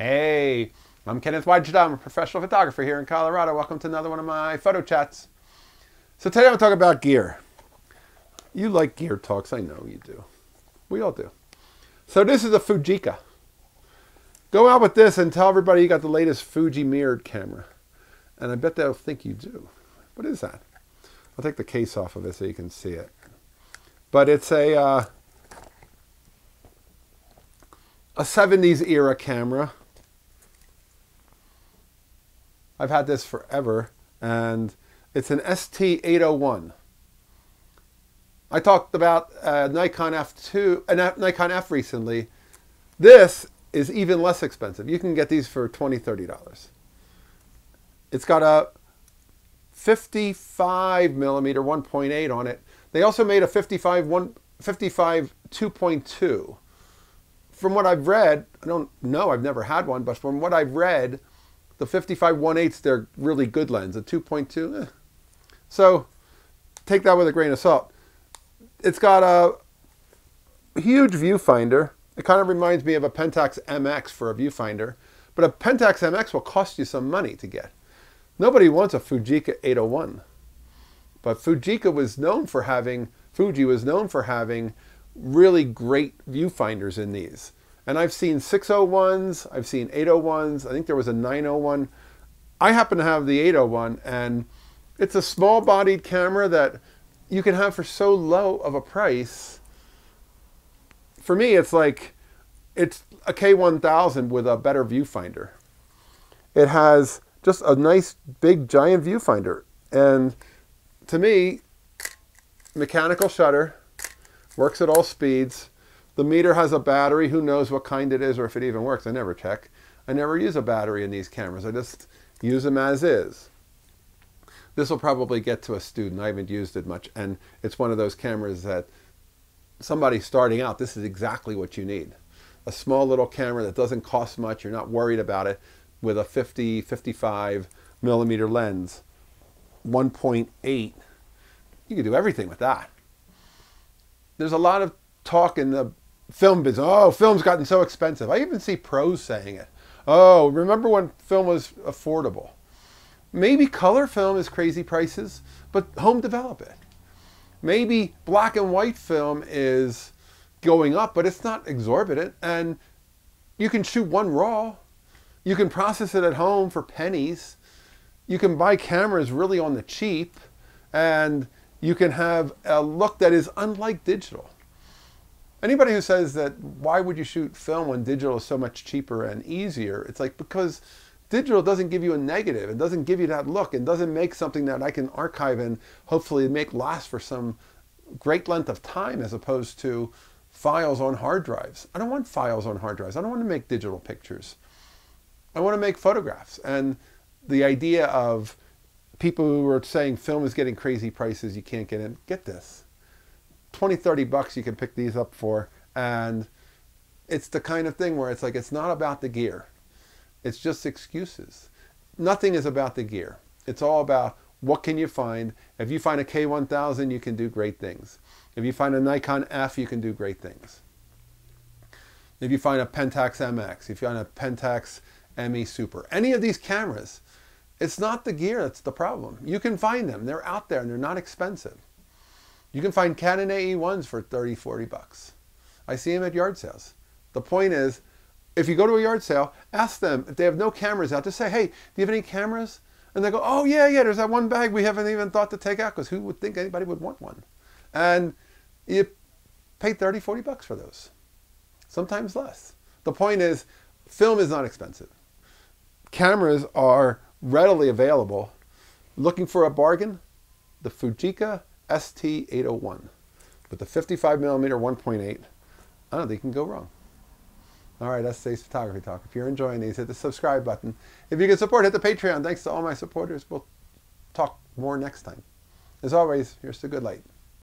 Hey, I'm Kenneth Wajda. I'm a professional photographer here in Colorado. Welcome to another one of my photo chats. So today I'm going to talk about gear. You like gear talks, I know you do. We all do. So this is a Fujica. Go out with this and tell everybody you got the latest Fuji mirrored camera. And I bet they'll think you do. What is that? I'll take the case off of it so you can see it. But it's a uh, a 70s era camera I've had this forever, and it's an ST801. I talked about uh, Nikon F2, uh, Nikon F recently. This is even less expensive. You can get these for $20, $30. It's got a 55 millimeter 1.8 on it. They also made a 55 1 55 2.2. From what I've read, I don't know, I've never had one, but from what I've read, the 55 1/8, they're really good lens. A 2.2, eh. so take that with a grain of salt. It's got a huge viewfinder. It kind of reminds me of a Pentax MX for a viewfinder, but a Pentax MX will cost you some money to get. Nobody wants a Fujica 801, but Fujica was known for having Fuji was known for having really great viewfinders in these. And I've seen 601s, I've seen 801s, I think there was a 901. I happen to have the 801 and it's a small bodied camera that you can have for so low of a price. For me, it's like, it's a K1000 with a better viewfinder. It has just a nice big giant viewfinder. And to me, mechanical shutter, works at all speeds, the meter has a battery. Who knows what kind it is or if it even works. I never check. I never use a battery in these cameras. I just use them as is. This will probably get to a student. I haven't used it much. And it's one of those cameras that somebody starting out, this is exactly what you need. A small little camera that doesn't cost much. You're not worried about it with a 50, 55 millimeter lens. 1.8. You can do everything with that. There's a lot of talk in the film business. Oh, film's gotten so expensive. I even see pros saying it. Oh, remember when film was affordable? Maybe color film is crazy prices, but home develop it. Maybe black and white film is going up, but it's not exorbitant. And you can shoot one raw. You can process it at home for pennies. You can buy cameras really on the cheap. And you can have a look that is unlike digital. Anybody who says that why would you shoot film when digital is so much cheaper and easier, it's like because digital doesn't give you a negative. It doesn't give you that look. It doesn't make something that I can archive and hopefully make last for some great length of time as opposed to files on hard drives. I don't want files on hard drives. I don't want to make digital pictures. I want to make photographs. And the idea of people who are saying film is getting crazy prices, you can't get in, get this. 20, 30 bucks you can pick these up for. And it's the kind of thing where it's like, it's not about the gear. It's just excuses. Nothing is about the gear. It's all about what can you find. If you find a K1000, you can do great things. If you find a Nikon F, you can do great things. If you find a Pentax MX, if you find a Pentax ME Super, any of these cameras, it's not the gear that's the problem. You can find them. They're out there and they're not expensive. You can find Canon AE1s for 30, 40 bucks. I see them at yard sales. The point is, if you go to a yard sale, ask them if they have no cameras out. Just say, hey, do you have any cameras? And they go, oh, yeah, yeah, there's that one bag we haven't even thought to take out because who would think anybody would want one? And you pay 30, 40 bucks for those, sometimes less. The point is, film is not expensive. Cameras are readily available. Looking for a bargain? The Fujica ST801 with the 55 millimeter 1.8. I don't think you can go wrong. All right, that's today's photography talk. If you're enjoying these, hit the subscribe button. If you can support, hit the Patreon. Thanks to all my supporters. We'll talk more next time. As always, here's to good light.